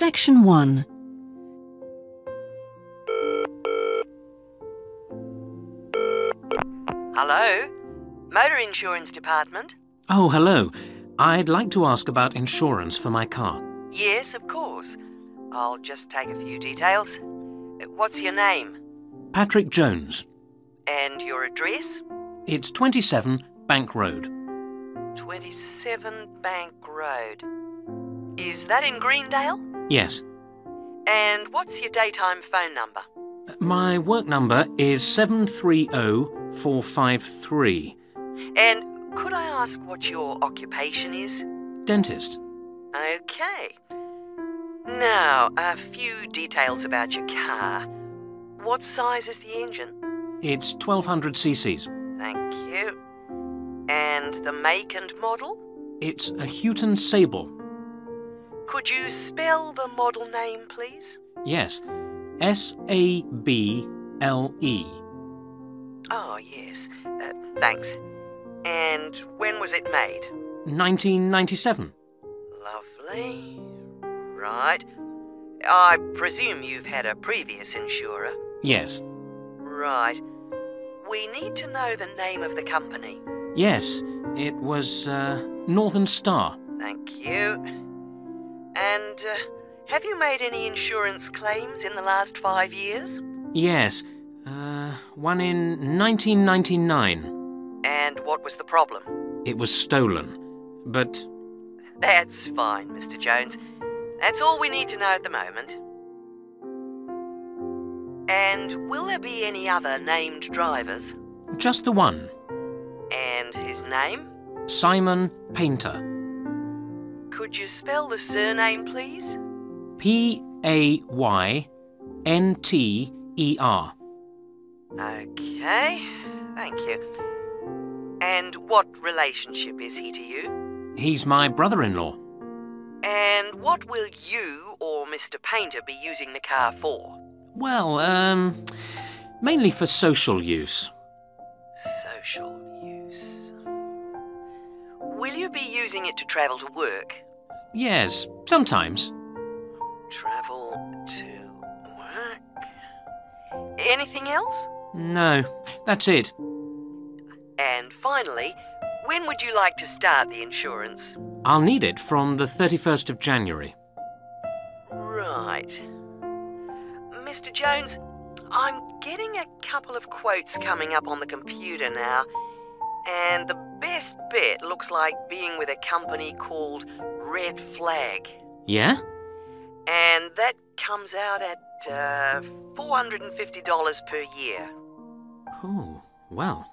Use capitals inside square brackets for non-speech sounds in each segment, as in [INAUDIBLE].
Section 1. Hello? Motor Insurance Department? Oh, hello. I'd like to ask about insurance for my car. Yes, of course. I'll just take a few details. What's your name? Patrick Jones. And your address? It's 27 Bank Road. 27 Bank Road. Is that in Greendale? Yes. And what's your daytime phone number? My work number is 730453. And could I ask what your occupation is? Dentist. Okay. Now, a few details about your car. What size is the engine? It's 1200 cc's. Thank you. And the make and model? It's a Houghton Sable. Could you spell the model name, please? Yes. S A B L E. Oh, yes. Uh, thanks. And when was it made? 1997. Lovely. Right. I presume you've had a previous insurer. Yes. Right. We need to know the name of the company. Yes. It was uh, Northern Star. Thank you. And uh, have you made any insurance claims in the last five years? Yes. Uh, one in 1999. And what was the problem? It was stolen. But That's fine, Mr. Jones. That's all we need to know at the moment. And will there be any other named drivers? just the one. And his name? Simon Paynter. Could you spell the surname, please? P A Y N T E R. Okay, thank you. And what relationship is he to you? He's my brother in law. And what will you or Mr. Paynter be using the car for? Well, um, mainly for social use. Social use. Will you be using it to travel to work? Yes, sometimes. Travel to work? Anything else? No, that's it. And finally, when would you like to start the insurance? I'll need it from the 31st of January. Right. Mr. Jones, I'm getting a couple of quotes coming up on the computer now, and the best bet looks like being with a company called Red Flag. Yeah? And that comes out at uh, $450 per year. Oh, well,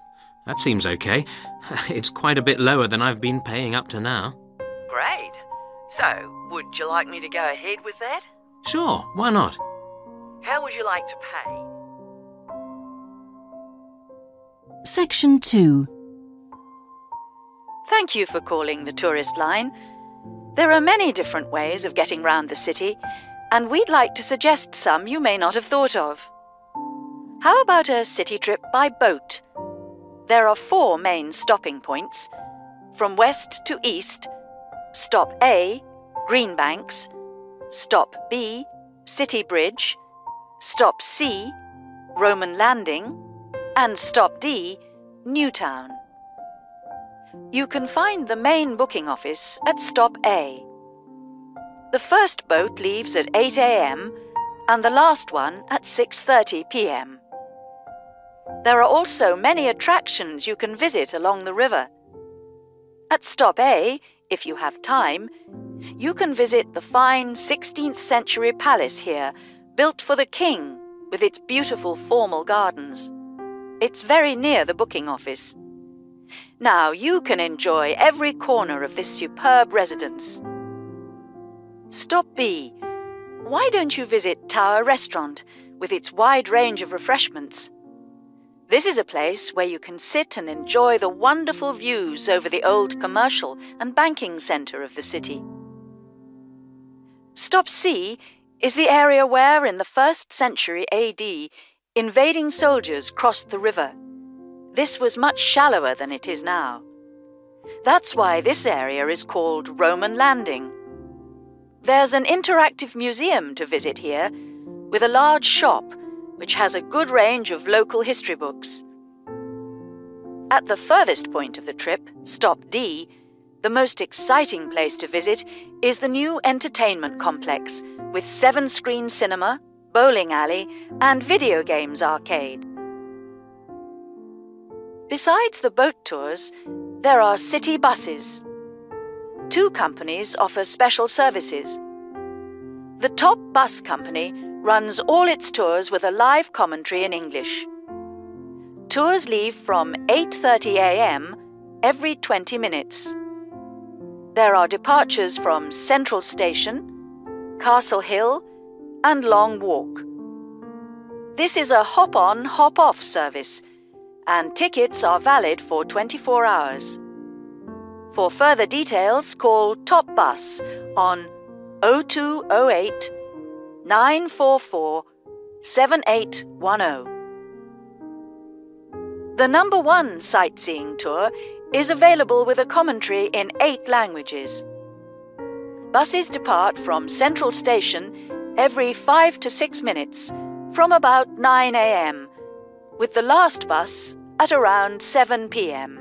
that seems okay. [LAUGHS] It's quite a bit lower than I've been paying up to now. Great. So, would you like me to go ahead with that? Sure, why not? How would you like to pay? Section 2. Thank you for calling the tourist line. There are many different ways of getting round the city, and we'd like to suggest some you may not have thought of. How about a city trip by boat? There are four main stopping points. From west to east, stop A, Greenbanks, stop B, City Bridge, stop C, Roman Landing, and stop D, Newtown. You can find the main booking office at stop A. The first boat leaves at 8 a.m. and the last one at 6:30 p.m. There are also many attractions you can visit along the river. At stop A, if you have time, you can visit the fine 16th century palace here, built for the king with its beautiful formal gardens. It's very near the booking office. Now you can enjoy every corner of this superb residence. Stop B. Why don't you visit Tower Restaurant with its wide range of refreshments? This is a place where you can sit and enjoy the wonderful views over the old commercial and banking centre of the city. Stop C is the area where, in the first century AD, invading soldiers crossed the river. This was much shallower than it is now. That's why this area is called Roman Landing. There's an interactive museum to visit here, with a large shop which has a good range of local history books. At the furthest point of the trip, Stop D, the most exciting place to visit is the new entertainment complex with seven screen cinema, bowling alley, and video games arcade. Besides the boat tours, there are city buses. Two companies offer special services. The top bus company runs all its tours with a live commentary in English. Tours leave from 8:30 a.m. every 20 minutes. There are departures from Central Station, Castle Hill, and Long Walk. This is a hop on, hop off service, and tickets are valid for 24 hours. For further details, call Top Bus on 0208 944 7810. The number one sightseeing tour is available with a commentary in eight languages. Buses depart from Central Station every five to six minutes from about 9 a.m., with the last bus at around 7 p.m.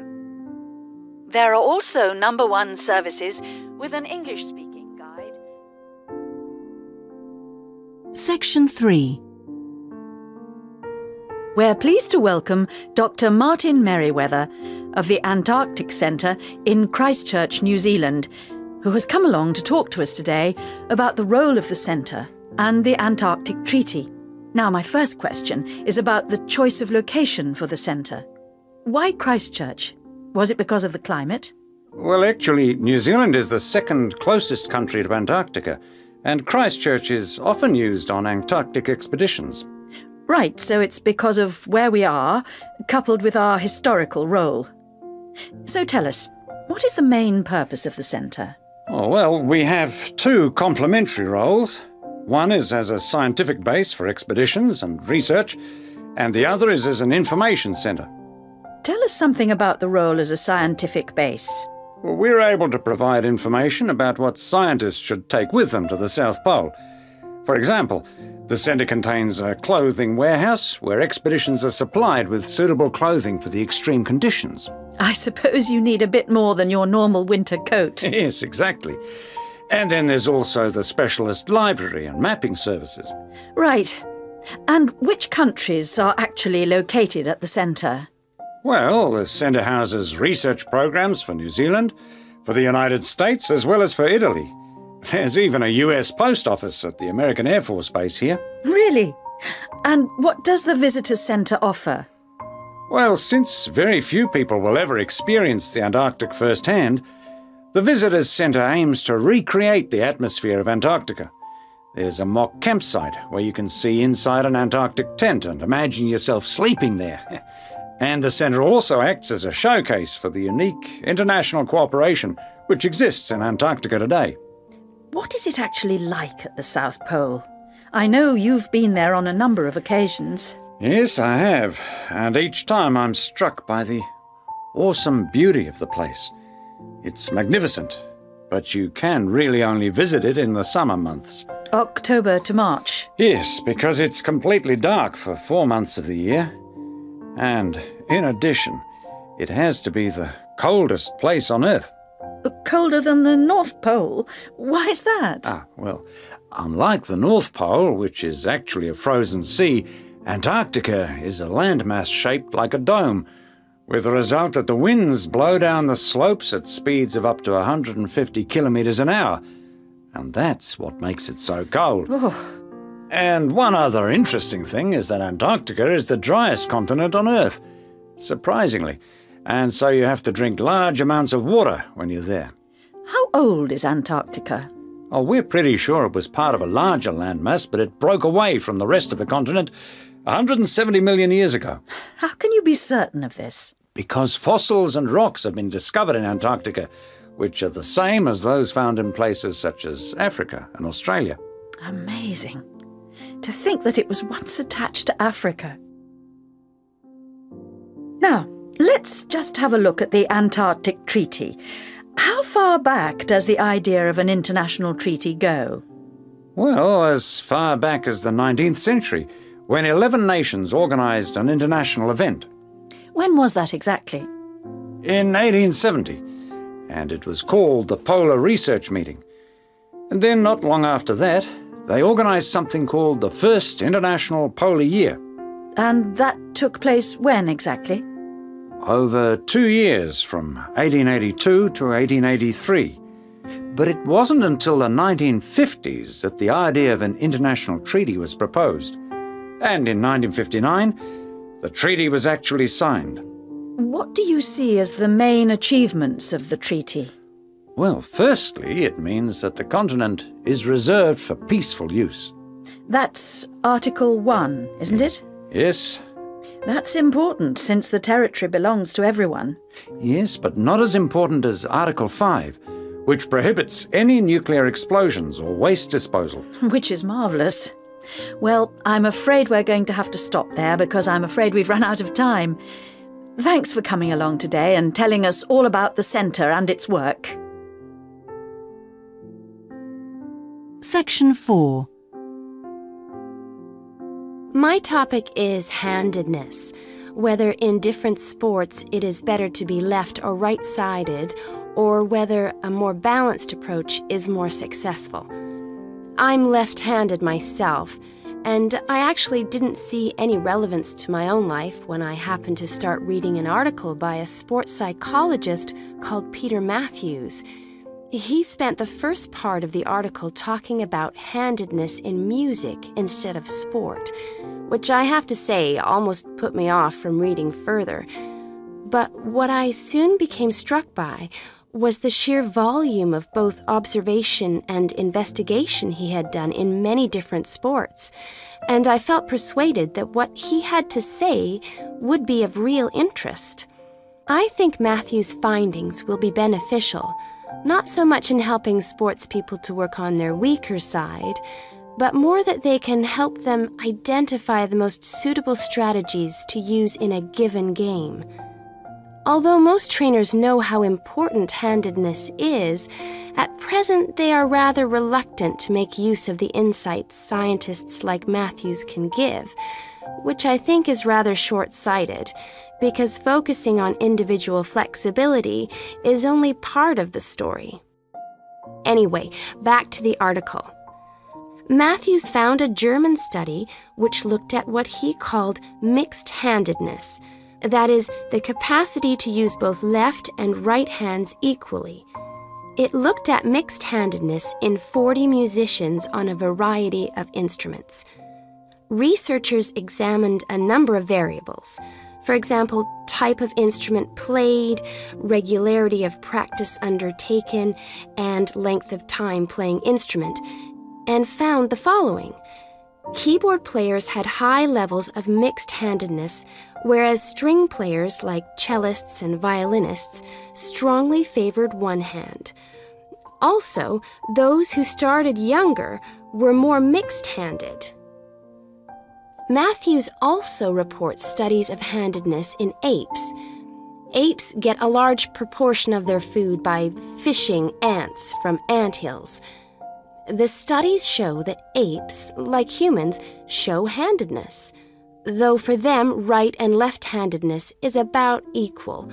There are also number one services with an English speaking guide. Section 3. We're pleased to welcome Dr. Martin Merriweather of the Antarctic Centre in Christchurch, New Zealand, who has come along to talk to us today about the role of the centre and the Antarctic Treaty. Now, my first question is about the choice of location for the centre. Why Christchurch? Was it because of the climate? Well, actually, New Zealand is the second closest country to Antarctica, and Christchurch is often used on Antarctic expeditions. Right, so it's because of where we are, coupled with our historical role. So tell us, what is the main purpose of the centre? Oh, well, we have two complementary roles. One is as a scientific base for expeditions and research, and the other is as an information centre. Tell us something about the role as a scientific base. Well, we're able to provide information about what scientists should take with them to the South Pole. For example, the centre contains a clothing warehouse where expeditions are supplied with suitable clothing for the extreme conditions. I suppose you need a bit more than your normal winter coat. [LAUGHS] Yes, exactly. And then there's also the specialist library and mapping services. Right. And which countries are actually located at the centre? Well, the centre houses research programs for New Zealand, for the United States, as well as for Italy. There's even a US post office at the American Air Force Base here. Really? And what does the visitor centre offer? Well, since very few people will ever experience the Antarctic firsthand, the Visitors Centre aims to recreate the atmosphere of Antarctica. There's a mock campsite where you can see inside an Antarctic tent and imagine yourself sleeping there. [LAUGHS] And the centre also acts as a showcase for the unique international cooperation which exists in Antarctica today. What is it actually like at the South Pole? I know you've been there on a number of occasions. Yes, I have, and each time I'm struck by the awesome beauty of the place. It's magnificent, but you can really only visit it in the summer months. October to March. Yes, because it's completely dark for four months of the year. And in addition, it has to be the coldest place on Earth. Colder than the North Pole? Why is that? Ah, well, unlike the North Pole, which is actually a frozen sea, Antarctica is a landmass shaped like a dome, with the result that the winds blow down the slopes at speeds of up to 150 kilometres an hour. And that's what makes it so cold. Oh, And one other interesting thing is that Antarctica is the driest continent on Earth, surprisingly, and so you have to drink large amounts of water when you're there. how old is Antarctica? Oh, we're pretty sure it was part of a larger landmass, but it broke away from the rest of the continent 170 million years ago. How can you be certain of this? Because fossils and rocks have been discovered in Antarctica, which are the same as those found in places such as Africa and Australia. Amazing. To think that it was once attached to Africa. Now, let's just have a look at the Antarctic Treaty. How far back does the idea of an international treaty go? Well, as far back as the 19th century, when 11 nations organised an international event. When was that exactly? In 1870, and it was called the Polar Research Meeting. And then, not long after that, they organised something called the First International Polar Year. And that took place when exactly? Over two years, from 1882 to 1883. But it wasn't until the 1950s that the idea of an international treaty was proposed. And in 1959, the treaty was actually signed. What do you see as the main achievements of the treaty? Well, firstly, it means that the continent is reserved for peaceful use. That's Article 1, isn't it? Yes. That's important since the territory belongs to everyone. Yes, but not as important as Article 5, which prohibits any nuclear explosions or waste disposal. [LAUGHS] Which is marvellous. Well, I'm afraid we're going to have to stop there because I'm afraid we've run out of time. Thanks for coming along today and telling us all about the centre and its work. Section 4 My topic is handedness. Whether in different sports it is better to be left or right sided, or whether a more balanced approach is more successful. I'm left handed myself, and I actually didn't see any relevance to my own life when I happened to start reading an article by a sports psychologist called Peter Matthews. He spent the first part of the article talking about handedness in music instead of sport, which I have to say almost put me off from reading further. But what I soon became struck by was the sheer volume of both observation and investigation he had done in many different sports, and I felt persuaded that what he had to say would be of real interest. I think Matthew's findings will be beneficial, not so much in helping sports people to work on their weaker side, but more that they can help them identify the most suitable strategies to use in a given game. Although most trainers know how important handedness is, at present they are rather reluctant to make use of the insights scientists like Matthews can give, which I think is rather short sighted, because focusing on individual flexibility is only part of the story. Anyway, back to the article. Matthews found a German study which looked at what he called mixed handedness that is, the capacity to use both left and right hands equally. It looked at mixed handedness in 40 musicians on a variety of instruments. Researchers examined a number of variables. For example, type of instrument played, regularity of practice undertaken, and length of time playing instrument, and found the following. Keyboard players had high levels of mixed handedness, whereas string players like cellists and violinists strongly favored one hand. Also, those who started younger were more mixed handed. Matthews also reports studies of handedness in apes. Apes get a large proportion of their food by fishing ants from ant hills. The studies show that apes, like humans, show handedness, though for them, right and left handedness is about equal,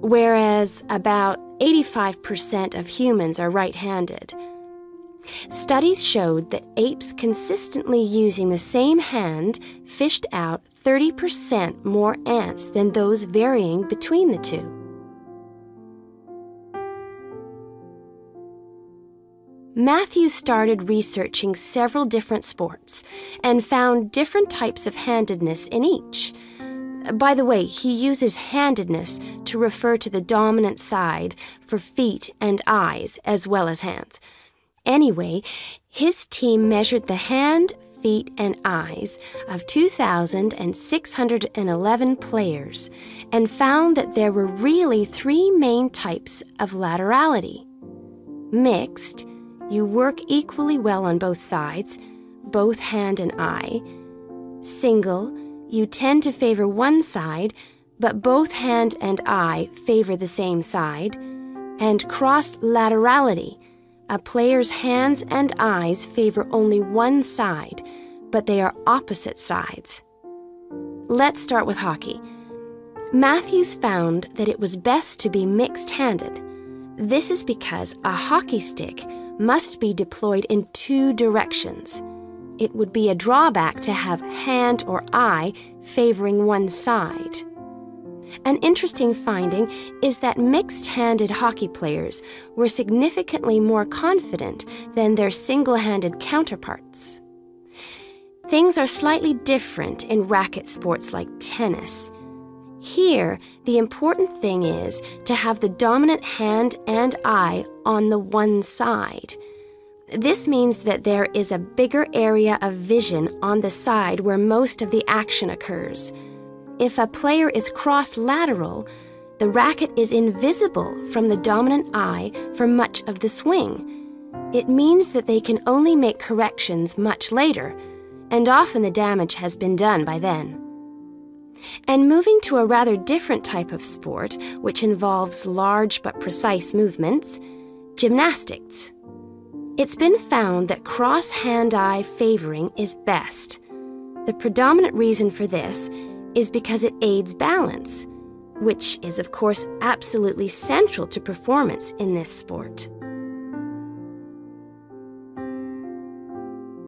whereas about 85% of humans are right handed. Studies showed that apes consistently using the same hand fished out 30% more ants than those varying between the two. Matthews started researching several different sports and found different types of handedness in each. By the way, he uses handedness to refer to the dominant side for feet and eyes as well as hands. Anyway, his team measured the hand, feet, and eyes of 2,611 players and found that there were really three main types of laterality mixed, you work equally well on both sides, both hand and eye. Single, you tend to favor one side, but both hand and eye favor the same side. and cross laterality. A player's hands and eyes favor only one side, but they are opposite sides. Let's start with hockey. Matthews found that it was best to be mixed handed. This is because a hockey stick must be deployed in two directions. It would be a drawback to have hand or eye favoring one side. An interesting finding is that mixed handed hockey players were significantly more confident than their single handed counterparts. Things are slightly different in racket sports like tennis. Here, the important thing is to have the dominant hand and eye on the one side. This means that there is a bigger area of vision on the side where most of the action occurs. If a player is cross lateral, the racket is invisible from the dominant eye for much of the swing. It means that they can only make corrections much later, and often the damage has been done by then. And moving to a rather different type of sport, which involves large but precise movements, gymnastics. It's been found that cross hand eye favoring is best. The predominant reason for this is because it aids balance, which is, of course, absolutely central to performance in this sport.